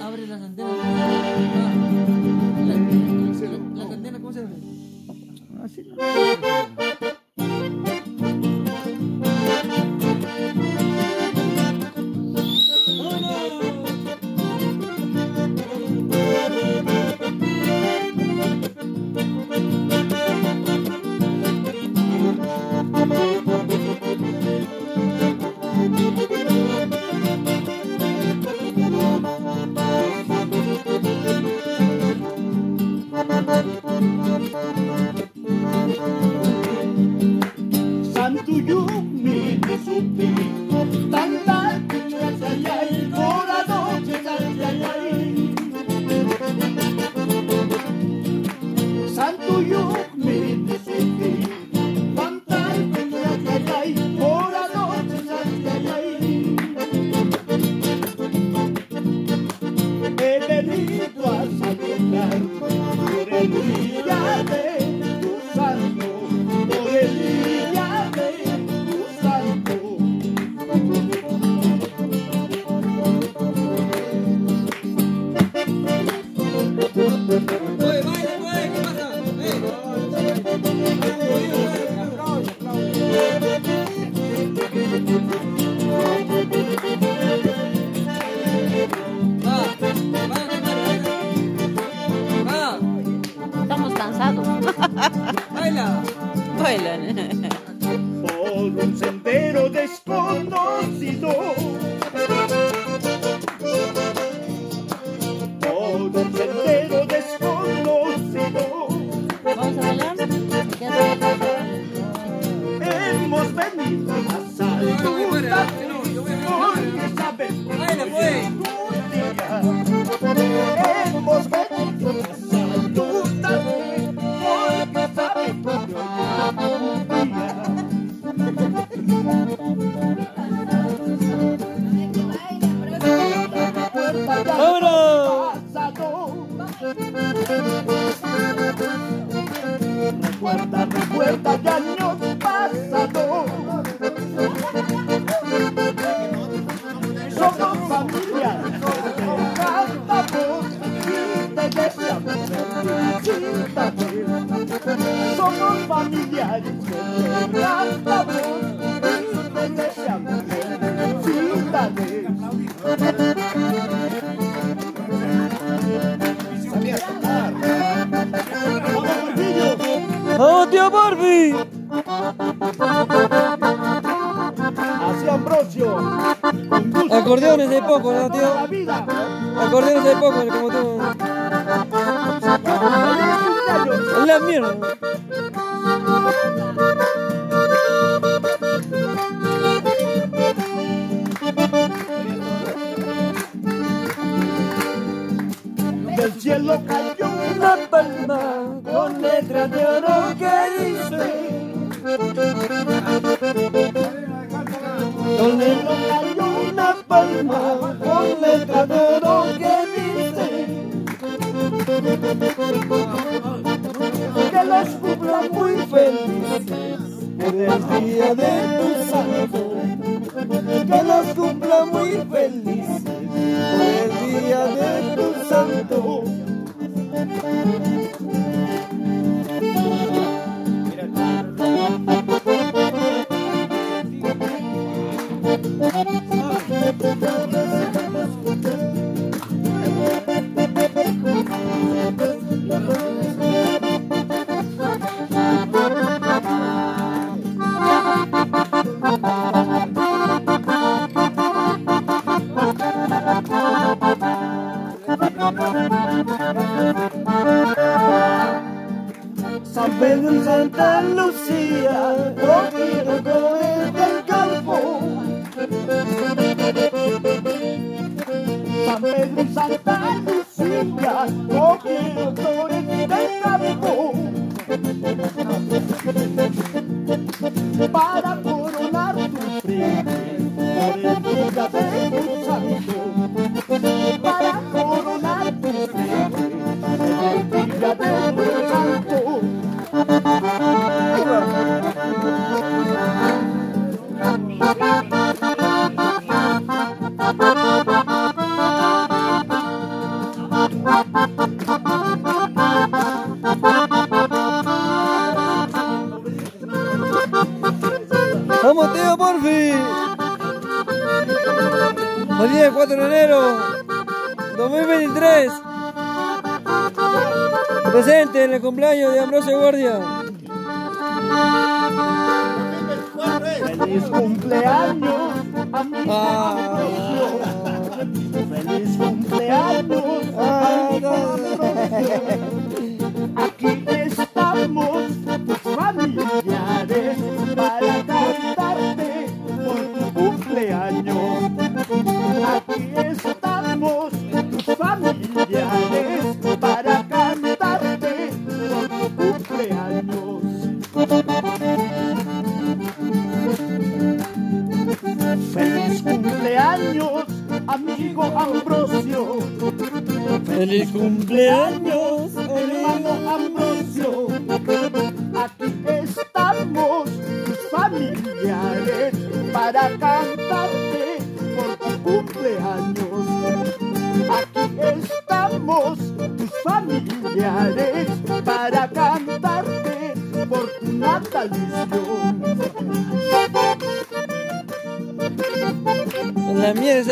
Abre las antenas. Ah, la- la- Las antenas, ¿cómo se abre? Santuyu Thank you. Baila. Bailan. por un sendero desconocido. Por un sendero desconocido. Vamos a bailar. Hemos venido a saludar que a porque sabemos Baila, pues. Hemos puerta ya no ¡Vamos, tío Barbie! Hacia Ambrosio. Acordeones hay poco, ¿no, La tío? vida. Acordeones hay poco, como tú. La mierda. Del cielo cayó una palma con letra de oro que dice. Del cielo cayó una palma con letra de oro que dice. Que los cumpla muy felices por el día de tu santo. Que los cumpla muy felices por el día de tu santo. Pedro y Santa Lucía, con el del campo. San Pedro y Santa Lucía, con el del campo. Para Hoy día es 4 de enero 2023. Presente en el cumpleaños de Ambrosio Guardia. Feliz cumpleaños, amigo. Ah. Feliz cumpleaños, Feliz cumpleaños, amigo Ambrosio. Feliz cumpleaños, hermano Ambrosio. Aquí estamos, tus familiares, para cantarte por tu cumpleaños. Aquí estamos, tus familiares, para cantarte por tu natalicio. La mía es